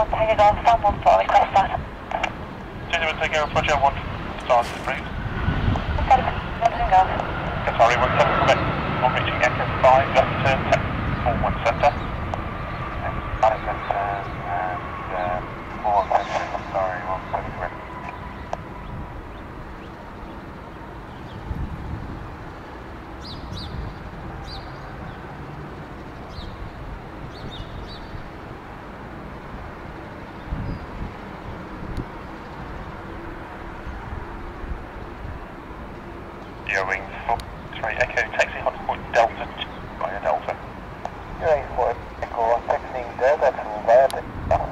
1 Tango Golf, Sam 1 4, request start. Genuine Tango, Roger 1, started, please. Start 1 Tango. Sorry, 1 7 Quebec, on reaching Echo 5, left turn, 10, 4 1 centre. 5 centre, and uh, 4 1 centre, sorry, 1 7 Quebec. Eurowings, 4, sorry, Echo, taxi, hot point, Delta, via Delta. Your 4 Echo, taxiing Delta to via Delta.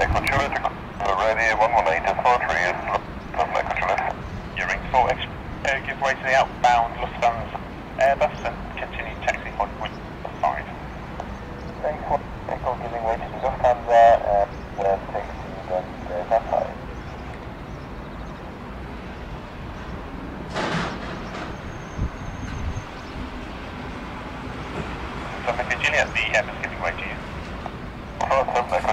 Echo Juliet, ready, 118 is 43 is Juliet. Eurowings, 4, uh, give way to the outbound Lufthansa Airbus and continue taxi hot point 5. Thanks for Echo giving way to the Lufthansa and uh, taxi then Delta 5. So, Echo Juliet, the Airbus giving way to you. 47 Echo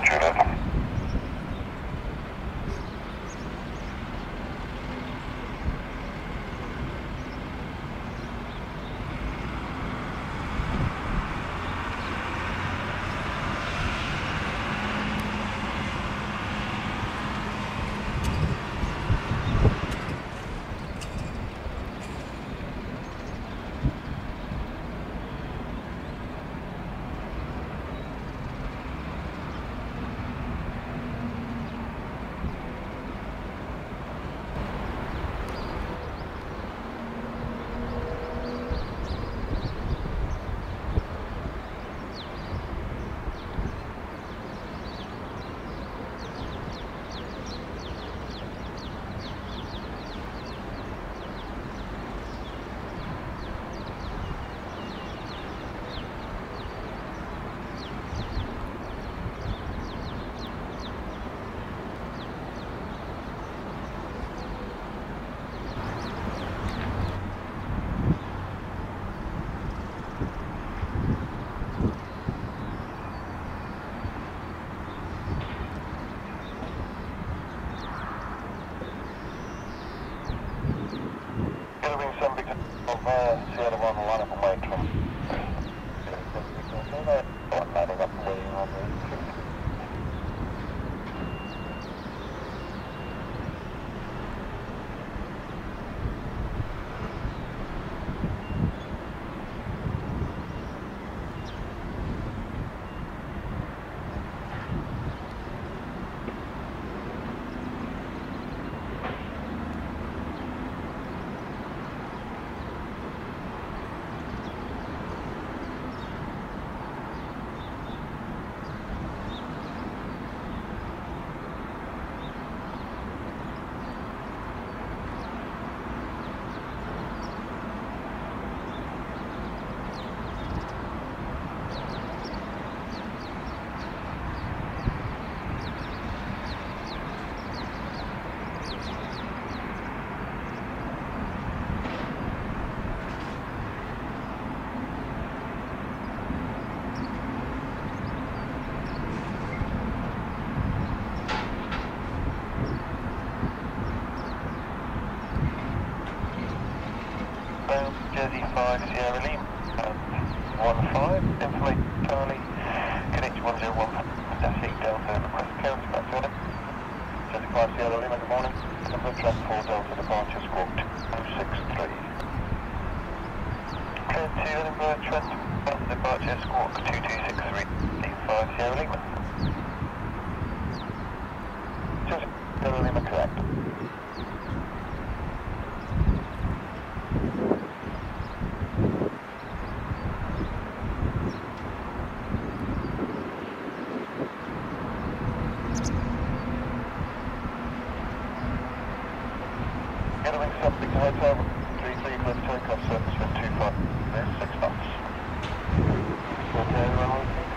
Jersey 5 Sierra Lima, uh, one five, inflate Charlie, connect 101-8 Delta, request clearance back to order. Jersey 5 Sierra Lima, good morning, number track 4 Delta, departure squawk 263. Clear to Edinburgh, transfer departure squawk 2263, 5 Sierra Lima. level 33 left takeoff surface wind 25 knots. Okay, runway.